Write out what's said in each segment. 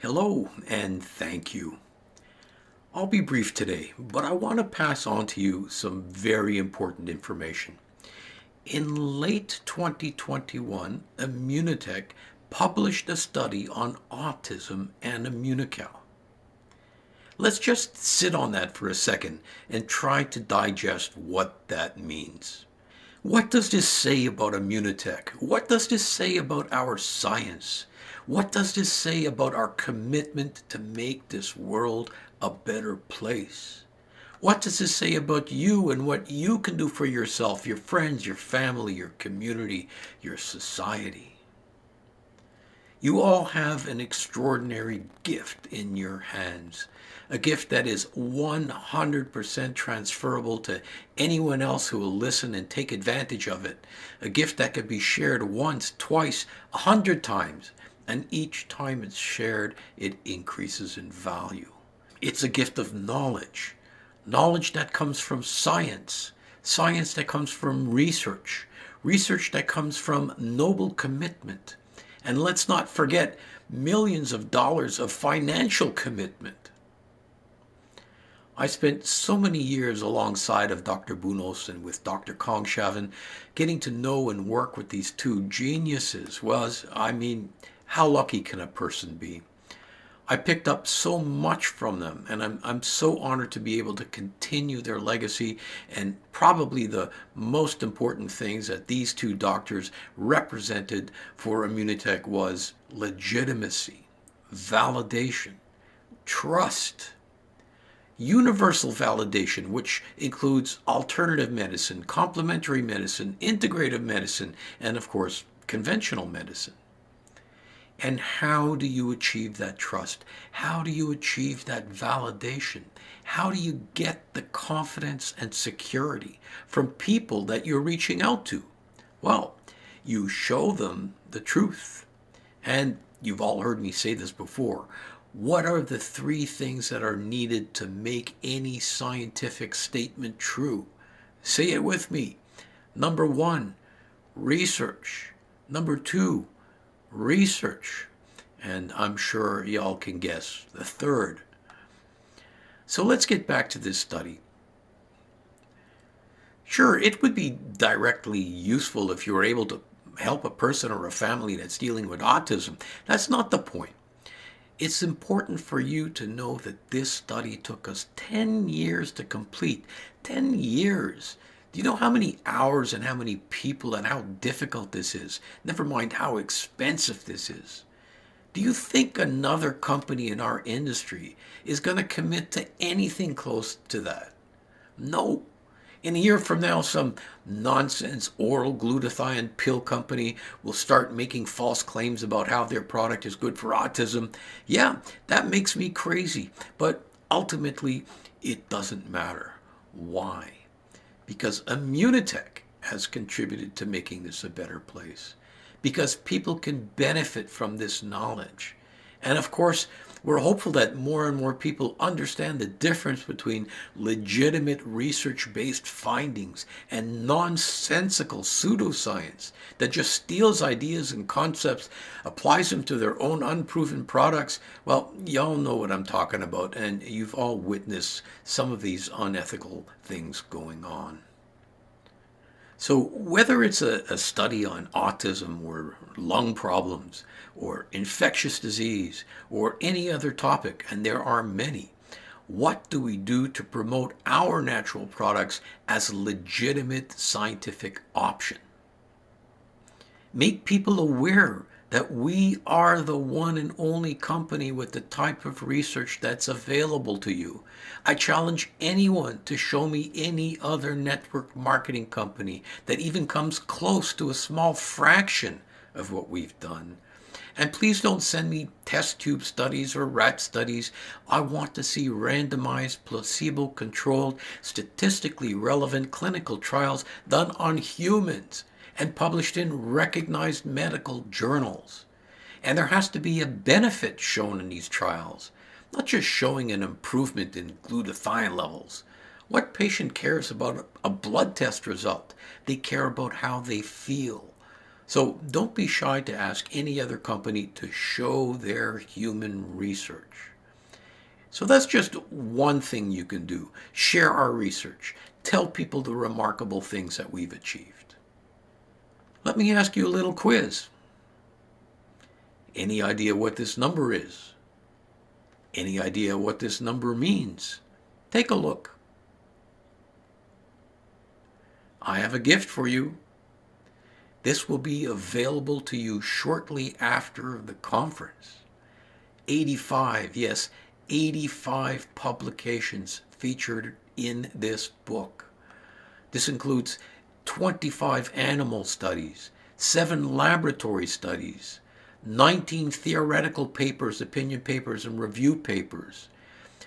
Hello and thank you. I'll be brief today, but I want to pass on to you some very important information. In late 2021, Immunotec published a study on autism and Immunocal. Let's just sit on that for a second and try to digest what that means. What does this say about Immunotec? What does this say about our science? What does this say about our commitment to make this world a better place? What does this say about you and what you can do for yourself, your friends, your family, your community, your society? You all have an extraordinary gift in your hands a gift that is 100% transferable to anyone else who will listen and take advantage of it, a gift that can be shared once, twice, a hundred times, and each time it's shared, it increases in value. It's a gift of knowledge, knowledge that comes from science, science that comes from research, research that comes from noble commitment. And let's not forget millions of dollars of financial commitment. I spent so many years alongside of Dr. Bounous and with Dr. Kongshavn, getting to know and work with these two geniuses was, I mean, how lucky can a person be? I picked up so much from them, and I'm, I'm so honored to be able to continue their legacy. And probably the most important things that these two doctors represented for Immunotec was legitimacy, validation, trust universal validation, which includes alternative medicine, complementary medicine, integrative medicine, and of course, conventional medicine. And how do you achieve that trust? How do you achieve that validation? How do you get the confidence and security from people that you're reaching out to? Well, you show them the truth. And you've all heard me say this before what are the three things that are needed to make any scientific statement true? Say it with me. Number one, research. Number two, research. And I'm sure y'all can guess the third. So let's get back to this study. Sure, it would be directly useful if you were able to help a person or a family that's dealing with autism. That's not the point. It's important for you to know that this study took us 10 years to complete. 10 years. Do you know how many hours and how many people and how difficult this is? Never mind how expensive this is. Do you think another company in our industry is going to commit to anything close to that? No. In a year from now, some nonsense oral glutathione pill company will start making false claims about how their product is good for autism. Yeah, that makes me crazy. But ultimately, it doesn't matter. Why? Because Immunotec has contributed to making this a better place. Because people can benefit from this knowledge. And of course, we're hopeful that more and more people understand the difference between legitimate research based findings and nonsensical pseudoscience that just steals ideas and concepts, applies them to their own unproven products. Well, y'all know what I'm talking about, and you've all witnessed some of these unethical things going on. So, whether it's a, a, study on autism or lung problems or infectious disease or any other topic, and there are many, what do we do to promote our natural products as a legitimate scientific option? Make people aware that we are the one and only company with the type of research that's available to you. I challenge anyone to show me any other network marketing company that even comes close to a small fraction of what we've done. And please don't send me test tube studies or rat studies. I want to see randomized, placebo controlled, statistically relevant clinical trials done on humans and published in recognized medical journals. And there has to be a benefit shown in these trials, not just showing an improvement in glutathione levels. What patient cares about a blood test result? They care about how they feel. So don't be shy to ask any other company to show their human research. So that's just one thing you can do. Share our research. Tell people the remarkable things that we've achieved. Let me ask you a little quiz. Any idea what this number is? Any idea what this number means? Take a look. I have a gift for you. This will be available to you shortly after the conference. 85, yes, 85 publications featured in this book. This includes 25 animal studies, 7 laboratory studies, 19 theoretical papers, opinion papers, and review papers,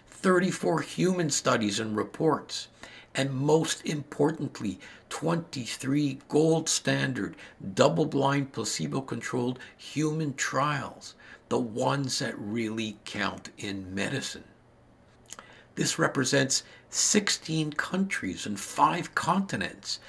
34 human studies and reports, and most importantly, 23 gold standard, double blind, placebo controlled human trials, the ones that really count in medicine. This represents 16 countries and 5 continents,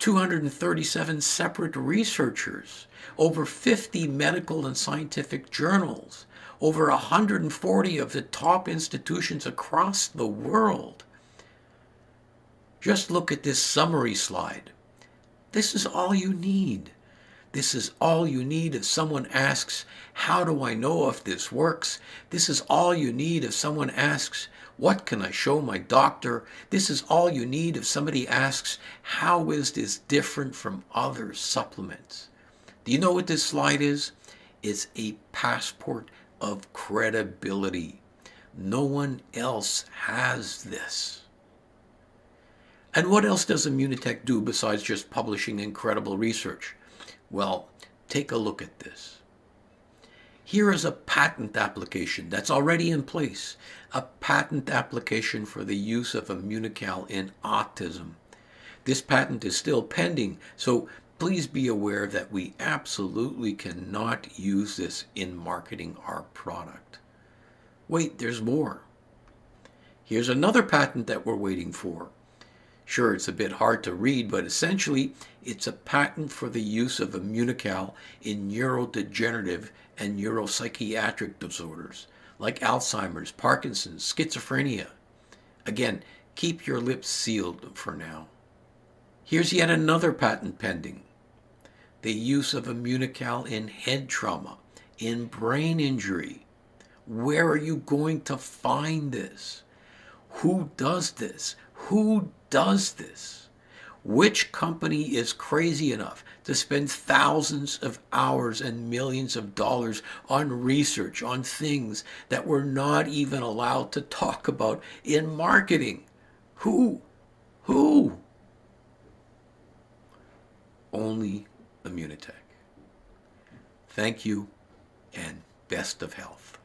237 separate researchers, over 50 medical and scientific journals, over 140 of the top institutions across the world. Just look at this summary slide. This is all you need. This is all you need if someone asks, How do I know if this works? This is all you need if someone asks, What can I show my doctor? This is all you need if somebody asks, How is this different from other supplements? Do you know what this slide is? It's a passport of credibility. No one else has this. And what else does Immunotec do besides just publishing incredible research? Well, take a look at this. Here is a patent application that's already in place, a patent application for the use of Immunocal in autism. This patent is still pending, so please be aware that we absolutely cannot use this in marketing our product. Wait, there's more. Here's another patent that we're waiting for. Sure, it's a bit hard to read, but essentially, it's a patent for the use of Immunocal in neurodegenerative and neuropsychiatric disorders like Alzheimer's, Parkinson's, schizophrenia. Again, keep your lips sealed for now. Here's yet another patent pending the use of Immunocal in head trauma, in brain injury. Where are you going to find this? Who does this? Who does this? Which company is crazy enough to spend thousands of hours and millions of dollars on research on things that we're not even allowed to talk about in marketing? Who? Who? Only Immunotec. Thank you and best of health.